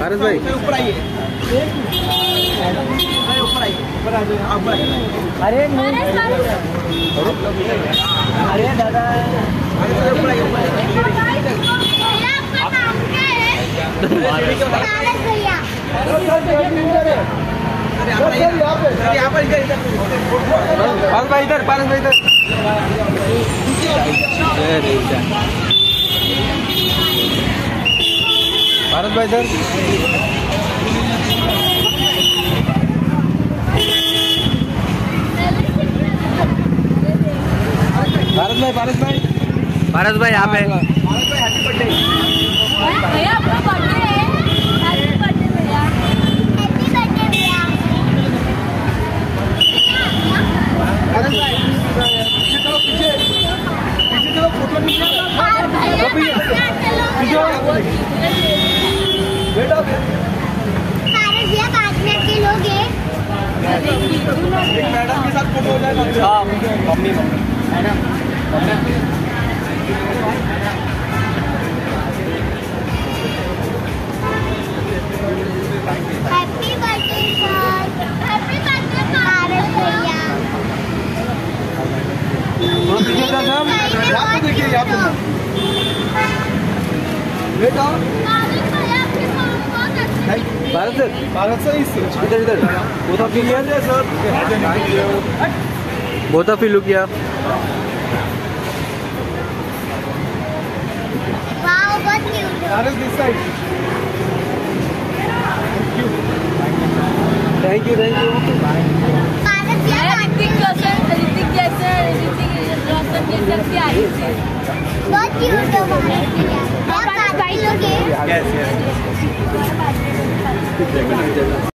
पारस भाई। ऊपर आइए। ऊपर आइए। ऊपर आइए। अरे अरे दादा। ऊपर आइए ऊपर आइए। पारस भाई इधर पारस भाई इधर। पारस भाई इधर। पारस भाई पारस भाई। पारस भाई यहाँ पे हैप्पी बर्थडे भैया आपका बर्थडे है हैप्पी बर्थडे भैया अरे भाई पीछे चलो पीछे पीछे चलो फ़ोटो बैठो एक मैडम के साथ फ़ोटो हो जाएगा हाँ मम्मी mummy. Happy birthday sir happy birthday Bharat भैया। थोड़ा पीछे जा साहब देखिए यहाँ पे बेटा। भारत सर। भारत से इस इधर इधर। Both of you sir. Both of look किया वाओ बहुत Bharat this side thank you thank you Bharat भैया रोशन जैसे अपनी थी बहुत क्यूट हो भारत भैया आप बात लोगे यस यस